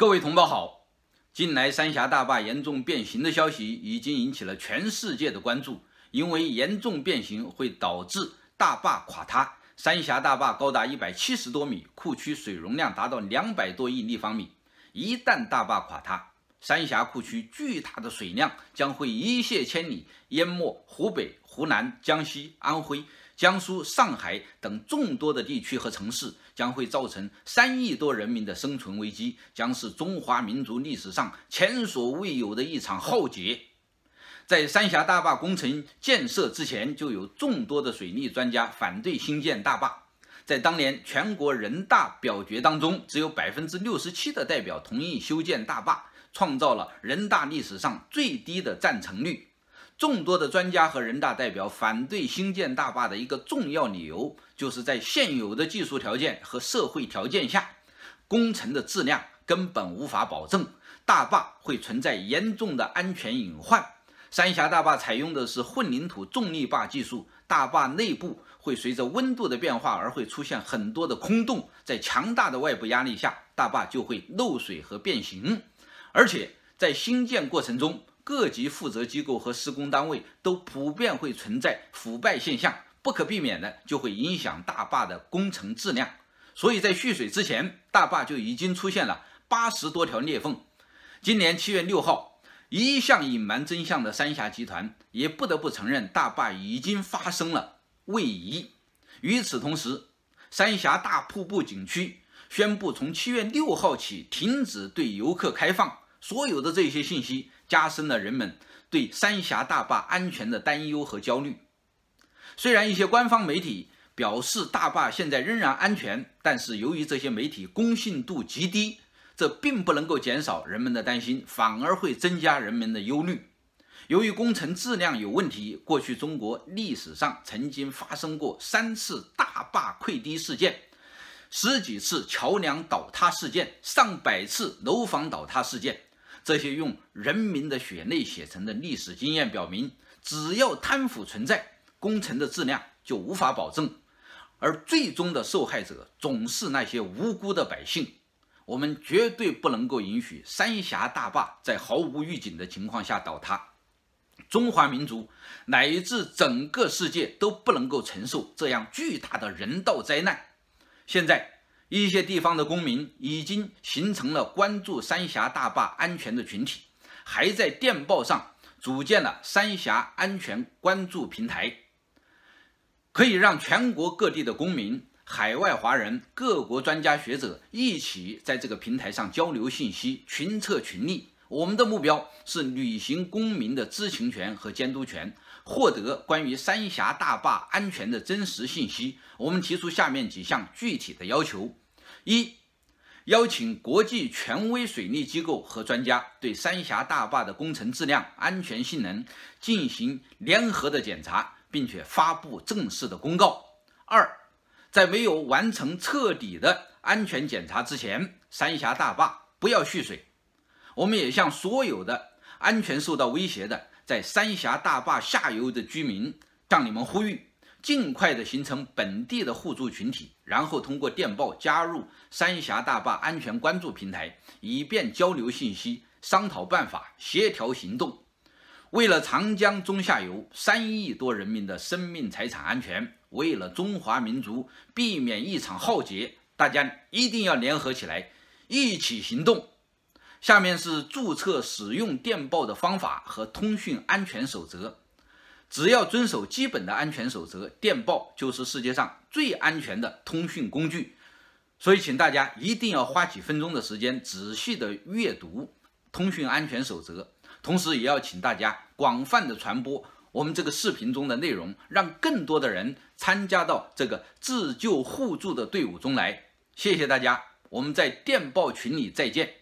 各位同胞好，近来三峡大坝严重变形的消息已经引起了全世界的关注。因为严重变形会导致大坝垮塌。三峡大坝高达一百七十多米，库区水容量达到两百多亿立方米。一旦大坝垮塌，三峡库区巨大的水量将会一泻千里，淹没湖北、湖南、江西、安徽。江苏、上海等众多的地区和城市将会造成三亿多人民的生存危机，将是中华民族历史上前所未有的一场浩劫。在三峡大坝工程建设之前，就有众多的水利专家反对兴建大坝。在当年全国人大表决当中，只有百分之六十七的代表同意修建大坝，创造了人大历史上最低的赞成率。众多的专家和人大代表反对兴建大坝的一个重要理由，就是在现有的技术条件和社会条件下，工程的质量根本无法保证，大坝会存在严重的安全隐患。三峡大坝采用的是混凝土重力坝技术，大坝内部会随着温度的变化而会出现很多的空洞，在强大的外部压力下，大坝就会漏水和变形，而且在兴建过程中。各级负责机构和施工单位都普遍会存在腐败现象，不可避免的就会影响大坝的工程质量。所以在蓄水之前，大坝就已经出现了八十多条裂缝。今年七月六号，一向隐瞒真相的三峡集团也不得不承认，大坝已经发生了位移。与此同时，三峡大瀑布景区宣布从七月六号起停止对游客开放。所有的这些信息。加深了人们对三峡大坝安全的担忧和焦虑。虽然一些官方媒体表示大坝现在仍然安全，但是由于这些媒体公信度极低，这并不能够减少人们的担心，反而会增加人们的忧虑。由于工程质量有问题，过去中国历史上曾经发生过三次大坝溃堤事件，十几次桥梁倒塌事件，上百次楼房倒塌事件。这些用人民的血泪写成的历史经验表明，只要贪腐存在，工程的质量就无法保证，而最终的受害者总是那些无辜的百姓。我们绝对不能够允许三峡大坝在毫无预警的情况下倒塌，中华民族乃至整个世界都不能够承受这样巨大的人道灾难。现在。一些地方的公民已经形成了关注三峡大坝安全的群体，还在电报上组建了三峡安全关注平台，可以让全国各地的公民、海外华人、各国专家学者一起在这个平台上交流信息，群策群力。我们的目标是履行公民的知情权和监督权，获得关于三峡大坝安全的真实信息。我们提出下面几项具体的要求。一、邀请国际权威水利机构和专家对三峡大坝的工程质量、安全性能进行联合的检查，并且发布正式的公告。二、在没有完成彻底的安全检查之前，三峡大坝不要蓄水。我们也向所有的安全受到威胁的在三峡大坝下游的居民向你们呼吁。尽快的形成本地的互助群体，然后通过电报加入三峡大坝安全关注平台，以便交流信息、商讨办法、协调行动。为了长江中下游三亿多人民的生命财产安全，为了中华民族避免一场浩劫，大家一定要联合起来，一起行动。下面是注册使用电报的方法和通讯安全守则。只要遵守基本的安全守则，电报就是世界上最安全的通讯工具。所以，请大家一定要花几分钟的时间，仔细的阅读通讯安全守则。同时，也要请大家广泛的传播我们这个视频中的内容，让更多的人参加到这个自救互助的队伍中来。谢谢大家，我们在电报群里再见。